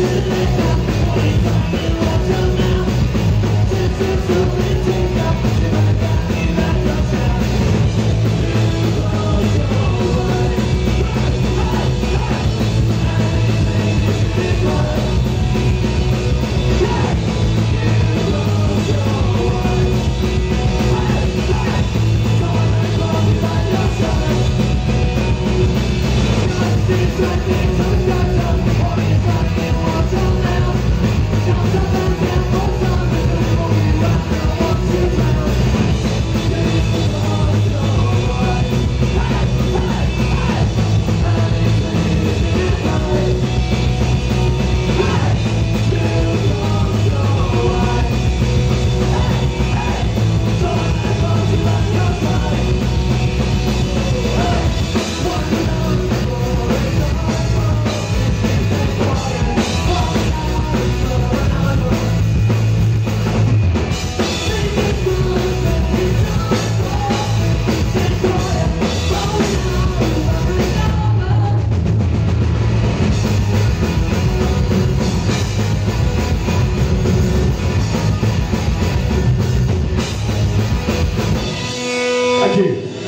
should Aqui.